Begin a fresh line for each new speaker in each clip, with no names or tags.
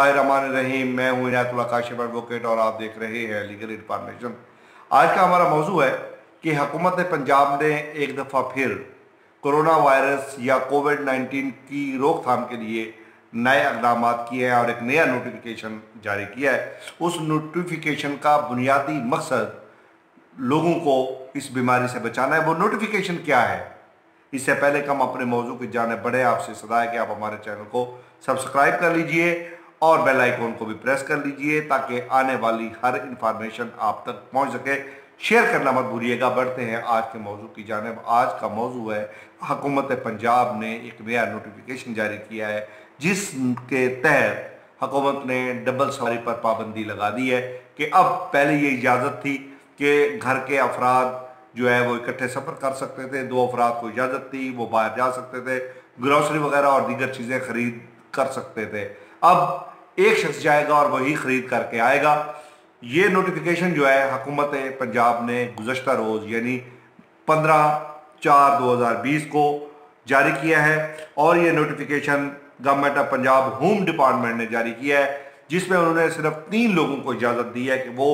रहीम, मैं हूँ इनायतुल्ला काशिफ एडवोकेट और आप देख रहे हैं लीगल इंफॉर्मेशन आज का हमारा मौजू है कि हुकूमत पंजाब ने एक दफ़ा फिर कोरोना वायरस या कोविड 19 की रोकथाम के लिए नए इकदाम किए हैं और एक नया नोटिफिकेशन जारी किया है। उस नोटिफिकेशन का बुनियादी मकसद लोगों को इस बीमारी से बचाना है। वो नोटिफिकेशन क्या है? इससे पहले कम अपने मौजू की जाने बढ़े आपसे सदा है कि आप हमारे चैनल को सब्सक्राइब कर लीजिए और बेल आइकॉन को भी प्रेस कर लीजिए ताकि आने वाली हर इंफॉर्मेशन आप तक पहुँच सके। शेयर करना मत भूलिएगा। बढ़ते हैं आज के मौजू की जानब। आज का मौजू है, हकूमत पंजाब ने एक नया नोटिफिकेशन जारी किया है, जिसके तहत हकूमत ने डबल सवारी पर पाबंदी लगा दी है कि अब पहले ये इजाज़त थी कि घर के अफराद जो है वो इकट्ठे सफ़र कर सकते थे। दो अफराद को इजाज़त थी, वो बाहर जा सकते थे ग्रॉसरी वगैरह और दीगर चीज़ें खरीद कर सकते थे। अब एक शख्स जाएगा और वही खरीद करके आएगा। ये नोटिफिकेशन जो है, हुकूमत पंजाब ने गुजशत रोज़, यानी पंद्रह चार दो हज़ार बीस को जारी किया है और ये notification government of Punjab home department ने जारी किया है, जिसमें उन्होंने सिर्फ़ तीन लोगों को इजाज़त दी है कि वो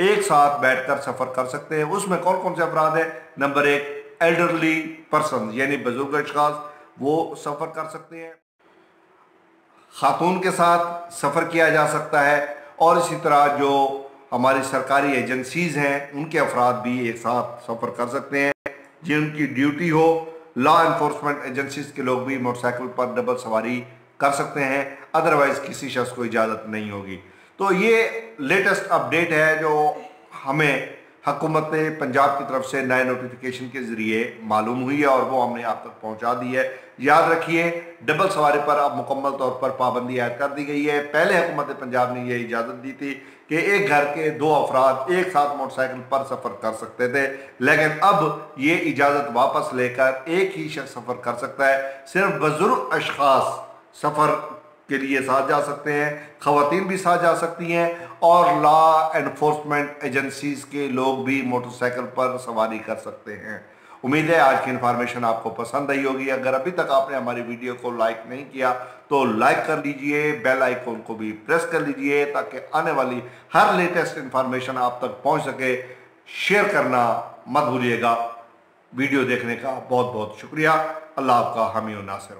एक साथ बैठकर सफ़र कर सकते हैं। उसमें कौन कौन से अफराद हैं? नंबर एक एल्डरली पर्सन यानी बुज़ुर्ग अशखास वो सफ़र कर सकते हैं। ख़ातून के साथ सफ़र किया जा सकता है और इसी तरह जो हमारी सरकारी एजेंसीज़ हैं, उनके अफराद भी एक साथ सफ़र कर सकते हैं। जिनकी ड्यूटी हो लॉ इन्फोर्समेंट एजेंसीज के लोग भी मोटरसाइकिल पर डबल सवारी कर सकते हैं अदरवाइज़ किसी शख्स को इजाज़त नहीं होगी। तो ये लेटेस्ट अपडेट है जो हमें हुकूमत पंजाब की तरफ़ से नए नोटिफिकेशन के ज़रिए मालूम हुई है और वो हमने आप तक पहुँचा दी है। याद रखिए डबल सवारी पर अब मुकम्मल तौर पर पाबंदी आयद कर दी गई है। पहले हुकूमत पंजाब ने यह इजाज़त दी थी कि एक घर के दो अफराद एक साथ मोटरसाइकिल पर सफ़र कर सकते थे, लेकिन अब ये इजाज़त वापस लेकर एक ही शख्स सफ़र कर सकता है। सिर्फ़ बुज़ुर्ग अशखास सफ़र के लिए साथ जा सकते हैं खातन भी साथ जा सकती हैं और लॉ एनफोर्समेंट एजेंसीज के लोग भी मोटरसाइकिल पर सवारी कर सकते हैं। उम्मीद है आज की इन्फॉर्मेशन आपको पसंद आई होगी। अगर अभी तक आपने हमारी वीडियो को लाइक नहीं किया तो लाइक कर लीजिए बेल आइकॉन को भी प्रेस कर लीजिए ताकि आने वाली हर लेटेस्ट इन्फॉर्मेशन आप तक पहुँच सके। शेयर करना मत भूलिएगा। वीडियो देखने का बहुत बहुत शुक्रिया। अल्लाह आपका हामी नासिर